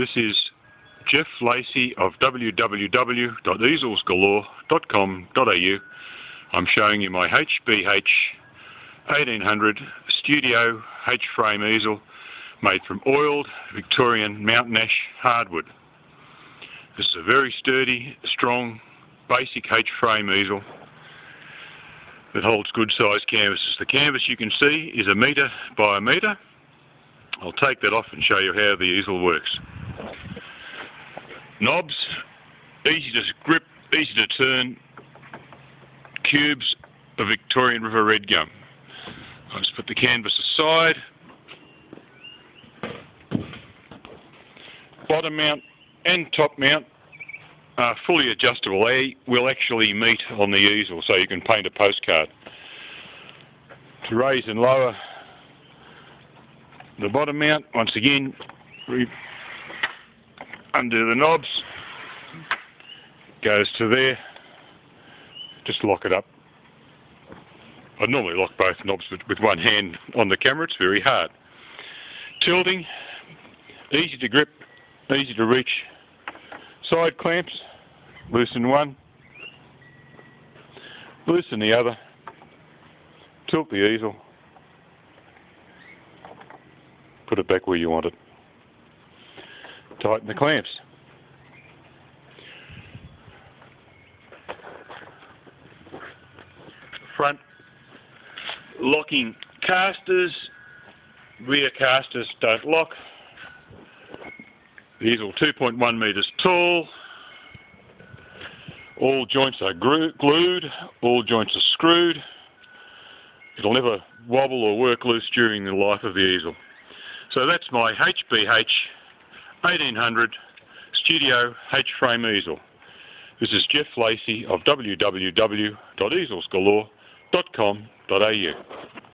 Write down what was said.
This is Jeff Lacey of www.easelsgalore.com.au. I'm showing you my HBH 1800 Studio H-frame easel made from oiled Victorian mountain ash hardwood. This is a very sturdy, strong, basic H-frame easel that holds good sized canvases. The canvas you can see is a metre by a metre. I'll take that off and show you how the easel works. Knobs, easy to grip, easy to turn, cubes of Victorian River red gum. I'll just put the canvas aside. Bottom mount and top mount are fully adjustable. They will actually meet on the easel so you can paint a postcard. To raise and lower the bottom mount, once again, undo the knobs, goes to there, just lock it up. I normally lock both knobs with, with one hand on the camera, it's very hard. Tilting, easy to grip, easy to reach. Side clamps, loosen one, loosen the other, tilt the easel, put it back where you want it. Tighten the clamps. Front locking casters, rear casters don't lock. The easel 2.1 metres tall. All joints are glued, all joints are screwed. It'll never wobble or work loose during the life of the easel. So that's my HBH 1800 Studio H-frame easel. This is Jeff Lacey of www.easelsgalore.com.au.